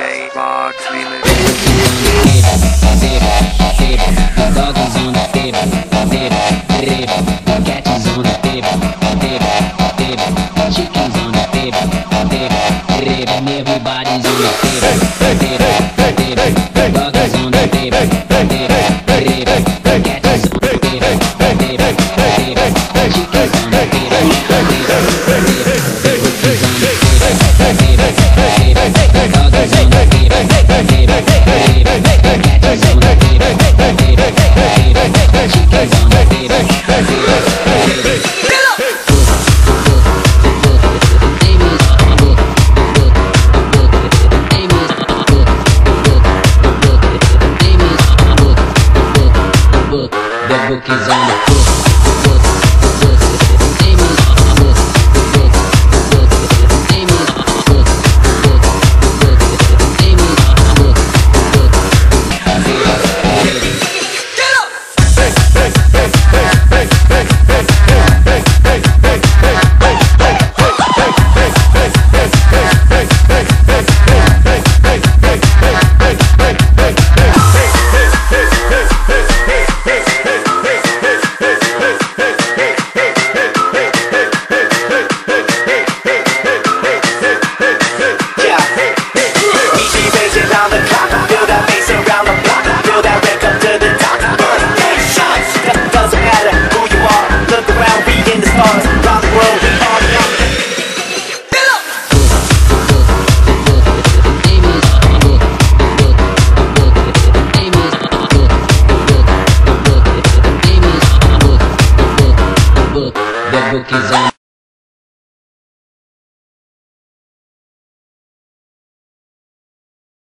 DJ Box Remix. The dog is on the table, table, table. Cat on the table, table, table. Chicken's on the table, table, table. Everybody's on the table, the cat is on the table, Bookies. is.